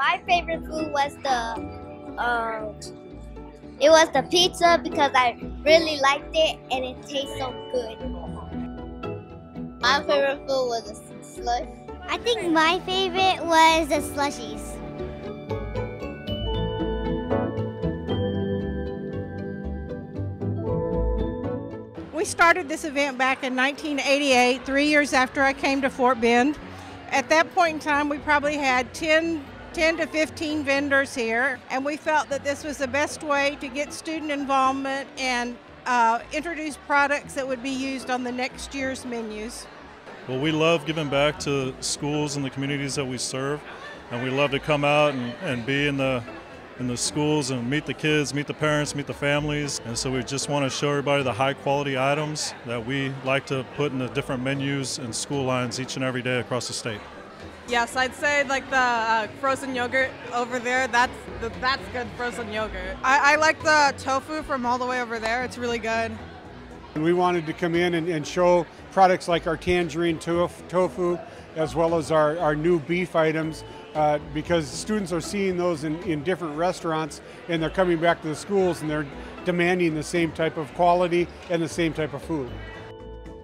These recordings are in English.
my favorite food was the um, it was the pizza because I really liked it and it tastes so good. My favorite food was a slush. I think my favorite was the slushies. We started this event back in 1988, three years after I came to Fort Bend. At that point in time, we probably had 10, 10 to 15 vendors here, and we felt that this was the best way to get student involvement and uh, introduce products that would be used on the next year's menus. Well, we love giving back to schools and the communities that we serve, and we love to come out and, and be in the in the schools and meet the kids, meet the parents, meet the families. And so we just want to show everybody the high quality items that we like to put in the different menus and school lines each and every day across the state. Yes, I'd say like the uh, frozen yogurt over there. That's the, that's good frozen yogurt. I, I like the tofu from all the way over there. It's really good. We wanted to come in and, and show products like our tangerine tofu, as well as our, our new beef items, uh, because students are seeing those in, in different restaurants and they're coming back to the schools and they're demanding the same type of quality and the same type of food.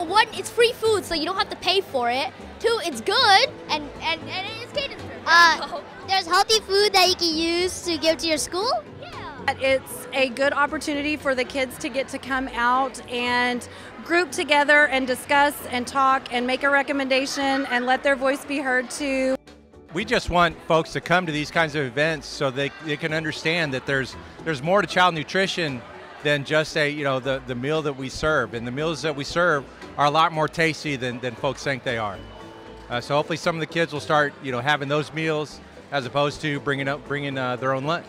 One, it's free food, so you don't have to pay for it. Two, it's good, and, and, and it's cadence uh, There's healthy food that you can use to give to your school. Yeah. It's a good opportunity for the kids to get to come out and group together and discuss and talk and make a recommendation and let their voice be heard too. We just want folks to come to these kinds of events so they, they can understand that there's there's more to child nutrition than just a you know the, the meal that we serve. And the meals that we serve are a lot more tasty than, than folks think they are. Uh, so hopefully some of the kids will start you know having those meals as opposed to bringing up bringing uh, their own lunch